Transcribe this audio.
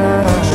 Música